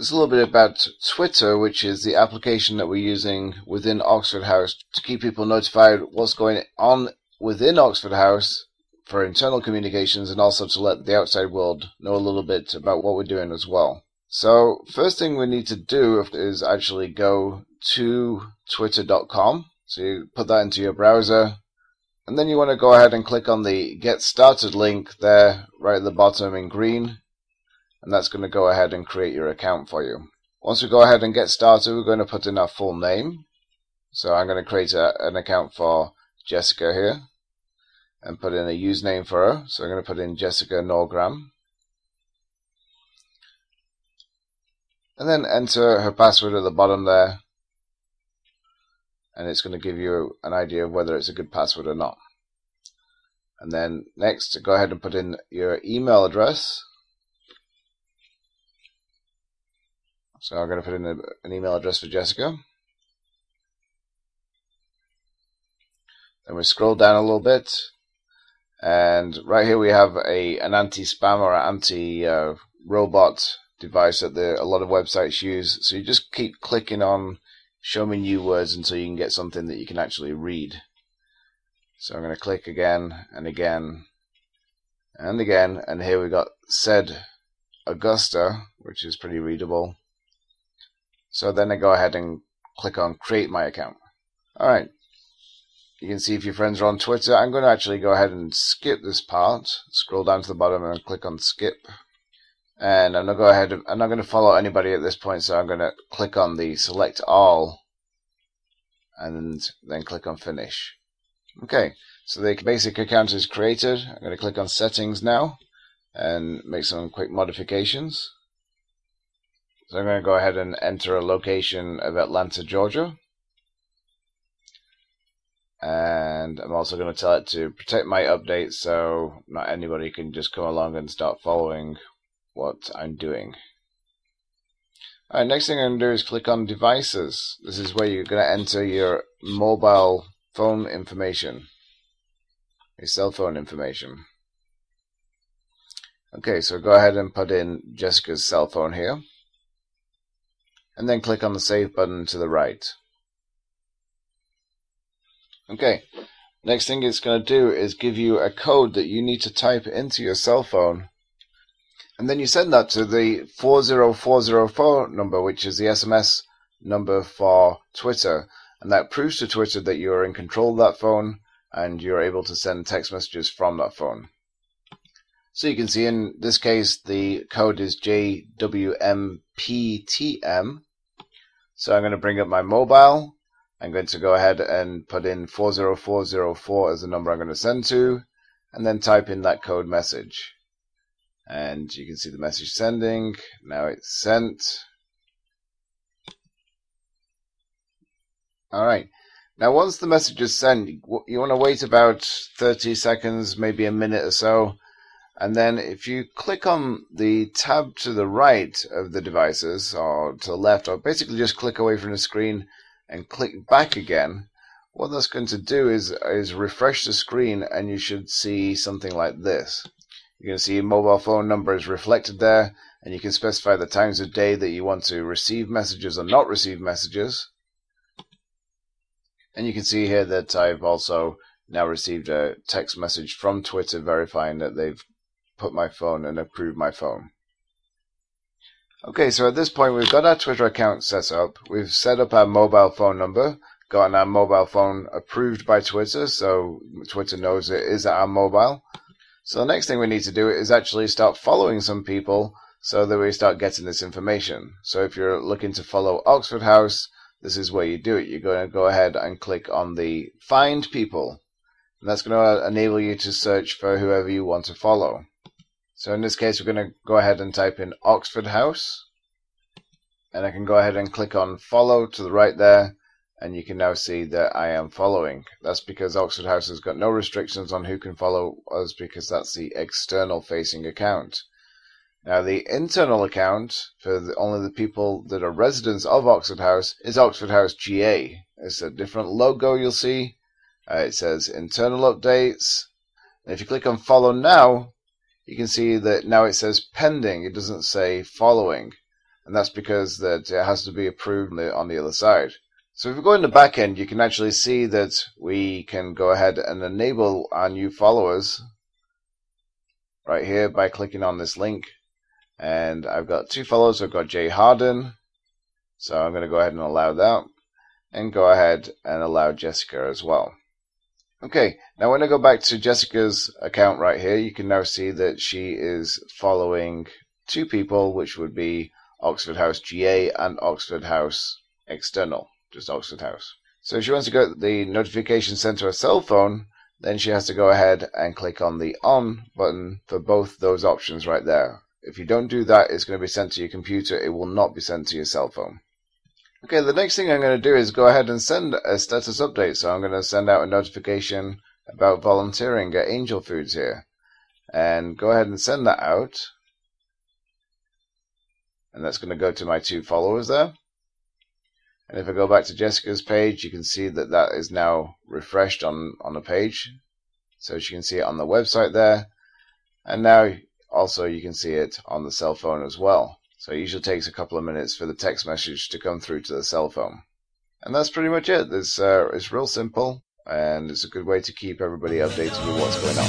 There's a little bit about Twitter, which is the application that we're using within Oxford House to keep people notified what's going on within Oxford House for internal communications and also to let the outside world know a little bit about what we're doing as well. So, first thing we need to do is actually go to twitter.com. So you put that into your browser, and then you want to go ahead and click on the Get Started link there, right at the bottom in green, and that's going to go ahead and create your account for you. Once we go ahead and get started, we're going to put in our full name. So I'm going to create a, an account for Jessica here and put in a username for her. So I'm going to put in Jessica Norgram. And then enter her password at the bottom there. And it's going to give you an idea of whether it's a good password or not. And then next, go ahead and put in your email address. So I'm going to put in a, an email address for Jessica. Then we scroll down a little bit, and right here we have a an anti-spam or anti-robot uh, device that the, a lot of websites use. So you just keep clicking on show me new words until you can get something that you can actually read. So I'm going to click again and again and again, and here we got said Augusta, which is pretty readable. So then I go ahead and click on create my account. Alright. You can see if your friends are on Twitter. I'm going to actually go ahead and skip this part. Scroll down to the bottom and click on skip. And I'm not go ahead. I'm not going to follow anybody at this point, so I'm going to click on the select all, and then click on finish. Okay, so the basic account is created. I'm going to click on settings now, and make some quick modifications. So I'm going to go ahead and enter a location of Atlanta, Georgia. And I'm also going to tell it to protect my updates so not anybody can just come along and start following what I'm doing. Alright, next thing I'm going to do is click on devices. This is where you're going to enter your mobile phone information, your cell phone information. Okay, so go ahead and put in Jessica's cell phone here and then click on the Save button to the right. Okay, next thing it's going to do is give you a code that you need to type into your cell phone. And then you send that to the 40404 number, which is the SMS number for Twitter. And that proves to Twitter that you're in control of that phone and you're able to send text messages from that phone. So you can see in this case the code is JWMPTM so I'm going to bring up my mobile. I'm going to go ahead and put in 40404 as the number I'm going to send to, and then type in that code message. And you can see the message sending. Now it's sent. Alright. Now once the message is sent, you want to wait about 30 seconds, maybe a minute or so, and then if you click on the tab to the right of the devices, or to the left, or basically just click away from the screen and click back again, what that's going to do is, is refresh the screen and you should see something like this. Going to see your mobile phone number is reflected there, and you can specify the times of day that you want to receive messages or not receive messages. And you can see here that I've also now received a text message from Twitter verifying that they've put my phone and approve my phone. Okay, so at this point we've got our Twitter account set up. We've set up our mobile phone number, gotten our mobile phone approved by Twitter, so Twitter knows it is our mobile. So the next thing we need to do is actually start following some people so that we start getting this information. So if you're looking to follow Oxford House, this is where you do it. You're going to go ahead and click on the Find People. And that's going to enable you to search for whoever you want to follow. So in this case, we're going to go ahead and type in Oxford House. And I can go ahead and click on follow to the right there. And you can now see that I am following. That's because Oxford House has got no restrictions on who can follow us because that's the external facing account. Now the internal account for the, only the people that are residents of Oxford House is Oxford House GA. It's a different logo you'll see. Uh, it says internal updates. And if you click on follow now, you can see that now it says pending. It doesn't say following. and that's because that it has to be approved on the other side. So if we go in the back end, you can actually see that we can go ahead and enable our new followers right here by clicking on this link. And I've got two followers. I've got Jay Harden. So I'm going to go ahead and allow that. And go ahead and allow Jessica as well. Okay, now when I go back to Jessica's account right here, you can now see that she is following two people, which would be Oxford House GA and Oxford House External just Oxford House. So if she wants to get the notification sent to her cell phone, then she has to go ahead and click on the on button for both those options right there. If you don't do that, it's going to be sent to your computer. It will not be sent to your cell phone. Okay, the next thing I'm going to do is go ahead and send a status update. So I'm going to send out a notification about volunteering at Angel Foods here. And go ahead and send that out. And that's going to go to my two followers there. And if I go back to Jessica's page, you can see that that is now refreshed on, on the page. So you can see it on the website there. And now also you can see it on the cell phone as well. So it usually takes a couple of minutes for the text message to come through to the cell phone. And that's pretty much it. It's, uh, it's real simple and it's a good way to keep everybody updated with what's going on.